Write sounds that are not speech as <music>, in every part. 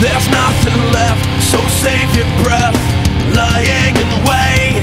There's nothing left, so save your breath. Lying in wait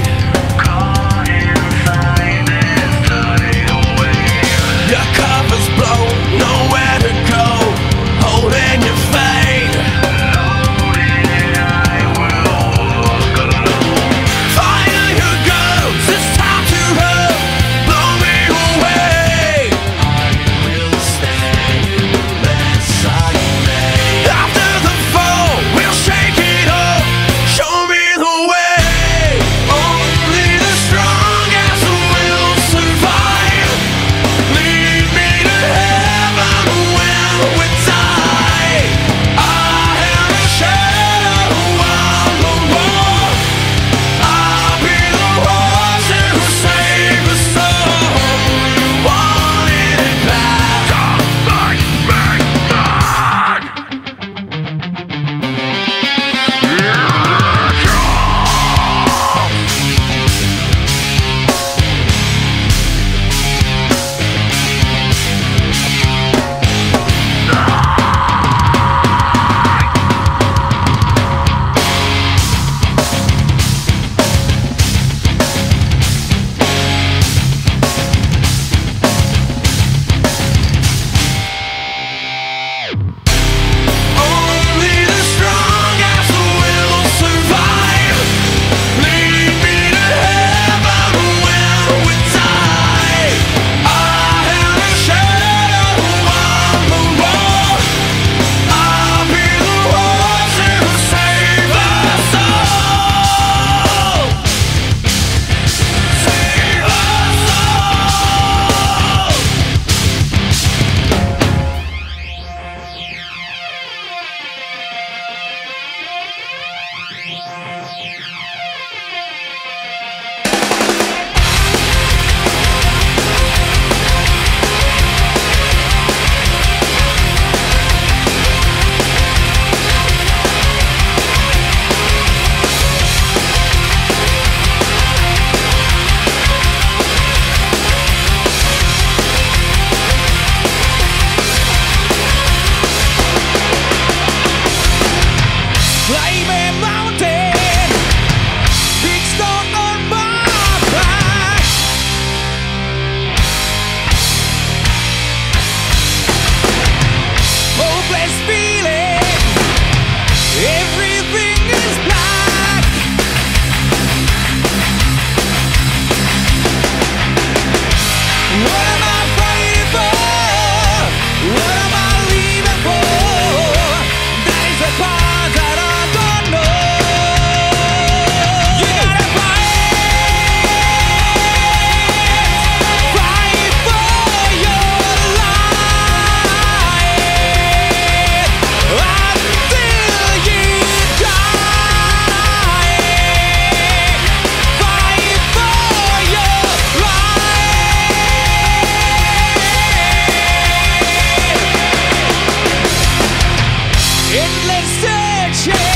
Yeah. <laughs> endless searching.